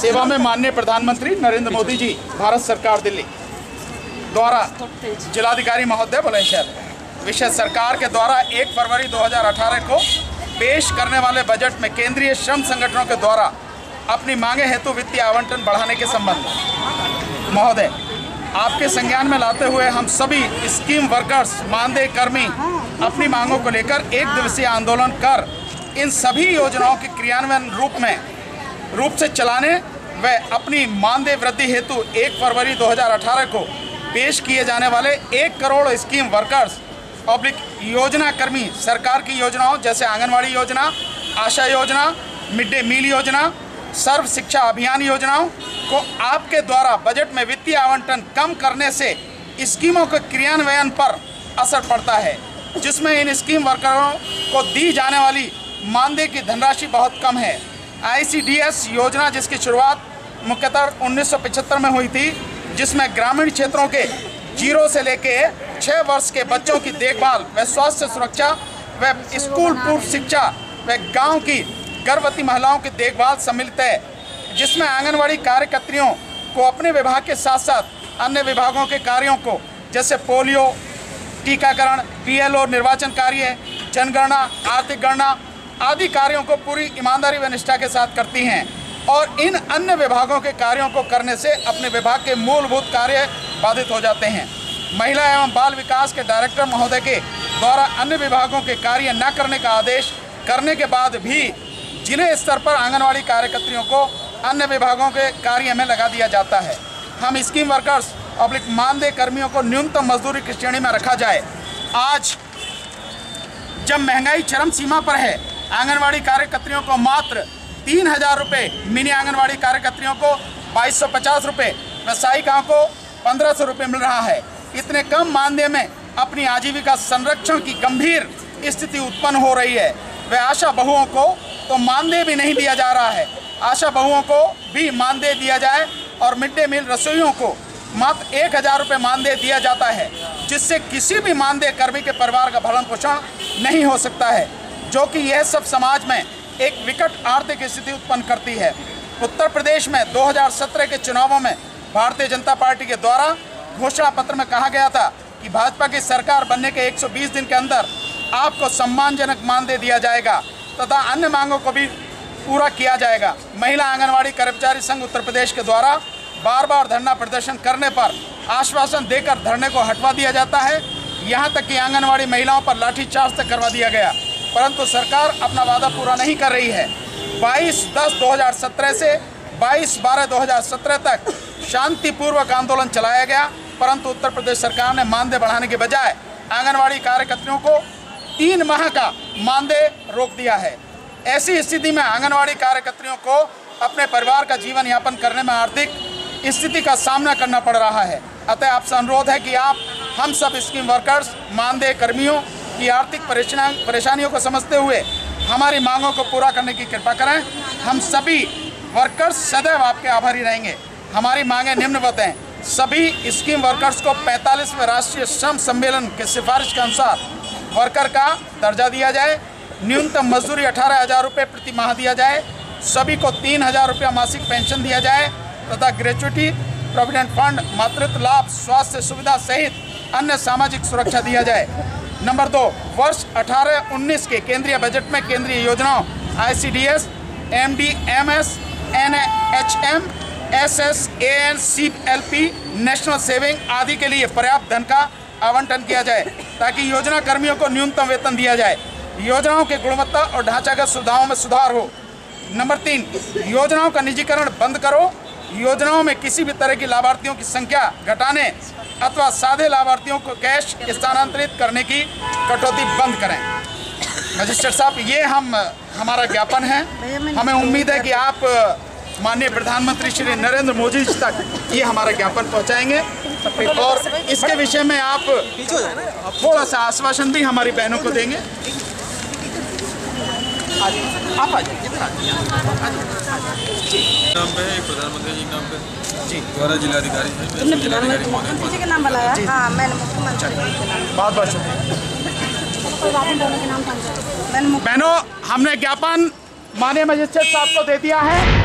सेवा में माननीय प्रधानमंत्री नरेंद्र मोदी जी, भारत सरकार दिल्ली द्वारा जिलाधिकारी महोदय बुलंदशहर विषय सरकार के द्वारा 1 फरवरी 2018 को पेश करने वाले बजट में केंद्रीय श्रम संगठनों के द्वारा अपनी मांगे हेतु वित्तीय आवंटन बढ़ाने के संबंध में। महोदय, आपके संज्ञान में लाते हुए हम सभी स्कीम वर्कर्स, मानदेय कर्मी अपनी मांगों को लेकर एक दिवसीय आंदोलन कर इन सभी योजनाओं के क्रियान्वयन रूप में रूप से चलाने व अपनी मानदेय वृद्धि हेतु 1 फरवरी 2018 को पेश किए जाने वाले एक करोड़ स्कीम वर्कर्स पब्लिक योजना कर्मी, सरकार की योजनाओं जैसे आंगनवाड़ी योजना, आशा योजना, मिड डे मील योजना, सर्व शिक्षा अभियान योजनाओं को आपके द्वारा बजट में वित्तीय आवंटन कम करने से स्कीमों के क्रियान्वयन पर असर पड़ता है, जिसमें इन स्कीम वर्करों को दी जाने वाली मानदेय की धनराशि बहुत कम है। आईसीडीएस योजना जिसकी शुरुआत मुख्यतः 1975 में हुई थी, जिसमें ग्रामीण क्षेत्रों के ज़ीरो से लेके छः वर्ष के बच्चों की देखभाल व स्वास्थ्य सुरक्षा व स्कूल पूर्व शिक्षा व गाँव की गर्भवती महिलाओं की देखभाल सम्मिलित है, जिसमें आंगनवाड़ी कार्यकर्तियों को अपने विभाग के साथ साथ अन्य विभागों के कार्यों को, जैसे पोलियो, टीकाकरण, पीएलओ निर्वाचन कार्य, जनगणना, आर्थिक गणना आदि कार्यों को पूरी ईमानदारी व निष्ठा के साथ करती हैं और इन अन्य विभागों के कार्यों को करने से अपने विभाग के मूलभूत कार्य बाधित हो जाते हैं। महिला एवं बाल विकास के डायरेक्टर महोदय के द्वारा अन्य विभागों के कार्य न करने का आदेश करने के बाद भी ज़िले स्तर पर आंगनवाड़ी कार्यकर्तियों को अन्य विभागों के कार्य में लगा दिया जाता है। हम स्कीम वर्कर्स पब्लिक मानदेय कर्मियों को न्यूनतम मजदूरी की श्रेणी में रखा जाए। आज जब महँगाई चरम सीमा पर है आंगनवाड़ी कार्यकर्तियों को मात्र तीन हज़ार रुपये, मिनी आंगनवाड़ी कार्यकर्तियों को बाईस सौ पचास रुपये व सहायिकाओं को पंद्रह सौ रुपये मिल रहा है। इतने कम मानदेय में अपनी आजीविका संरक्षण की गंभीर स्थिति उत्पन्न हो रही है। व आशा बहुओं को तो मानदेय भी नहीं दिया जा रहा है। आशा बहुओं को भी मानदेय दिया जाए और मिड डे मील रसोइयों को मात्र एक हज़ार रुपये मानदेय दिया जाता है, जिससे किसी भी मानदेय कर्मी के परिवार का भरण पोषण नहीं हो सकता है। जो कि यह सब समाज में एक विकट आर्थिक स्थिति उत्पन्न करती है। उत्तर प्रदेश में 2017 के चुनावों में भारतीय जनता पार्टी के द्वारा घोषणा पत्र में कहा गया था कि भाजपा की सरकार बनने के 120 दिन के अंदर आपको सम्मानजनक मानदेय दिया जाएगा तथा अन्य मांगों को भी पूरा किया जाएगा। महिला आंगनवाड़ी कर्मचारी संघ उत्तर प्रदेश के द्वारा बार बार धरना प्रदर्शन करने पर आश्वासन देकर धरने को हटवा दिया जाता है। यहाँ तक कि आंगनवाड़ी महिलाओं पर लाठीचार्ज तक करवा दिया गया। परंतु सरकार अपना वादा पूरा नहीं कर रही है। 22 दस 2017 से 22 बारह 2017 तक शांतिपूर्वक आंदोलन चलाया गया। परंतु उत्तर प्रदेश सरकार ने मानदेय बढ़ाने के बजाय आंगनवाड़ी कार्यकर्तियों को तीन माह का मानदेय रोक दिया है। ऐसी स्थिति में आंगनवाड़ी कार्यकर्तियों को अपने परिवार का जीवन यापन करने में आर्थिक स्थिति का सामना करना पड़ रहा है। अतः आपसे अनुरोध है कि आप, हम सब स्कीम वर्कर्स, मानदेय कर्मियों की आर्थिक परेशानियों को समझते हुए हमारी मांगों को पूरा करने की कृपा करें। हम सभी वर्कर्स सदैव आपके आभारी रहेंगे। हमारी मांगें निम्नवत हैं। सभी स्कीम वर्कर्स को 45वें राष्ट्रीय श्रम सम्मेलन के सिफारिश के अनुसार वर्कर का दर्जा दिया जाए। न्यूनतम मजदूरी अठारह हज़ार रुपये प्रति माह दिया जाए। सभी को तीन हज़ार रुपया मासिक पेंशन दिया जाए तथा ग्रेचुटी प्रोविडेंट फंड मातृत्व, लाभ, स्वास्थ्य सुविधा सहित अन्य सामाजिक सुरक्षा दिया जाए। नंबर दो वर्ष 18-19 के केंद्रीय बजट में केंद्रीय योजनाओं ICDS, MDMS, NHM, SS, AN, CLP, national saving आदि के लिए पर्याप्त धन का आवंटन किया जाए ताकि योजना कर्मियों को न्यूनतम वेतन दिया जाए। योजनाओं की गुणवत्ता और ढांचागत सुविधाओं में सुधार हो। नंबर तीन योजनाओं का निजीकरण बंद करो योजनाओं में किसी भी तरह की लाभार्थियों की संख्या घटाने अथवा सादे लाभार्थियों को कैश स्थानांतरित करने की कटौती बंद करें। मजिस्ट्रेट साहब, ये हम, हमारा ज्ञापन है। हमें उम्मीद है कि आप, माननीय प्रधानमंत्री श्री नरेंद्र मोदी जी तक ये हमारा ज्ञापन पहुंचाएँगे। और इसके विषय में आप थोड़ा सा आश्वासन भी हमारी बहनों को देंगे। आप आ जाइए नाम पे है प्रधानमंत्री जी के नाम पे जी। द्वारा जिलाधिकारी तुमने प्रधानमंत्री मुख्यमंत्री जी का नाम बुलाया हाँ मैंने मुख्यमंत्री बहुत बहुत शुक्रिया मैंने बहनों हमने ज्ञापन माननीय मजिस्ट्रेट साहब को दे दिया है।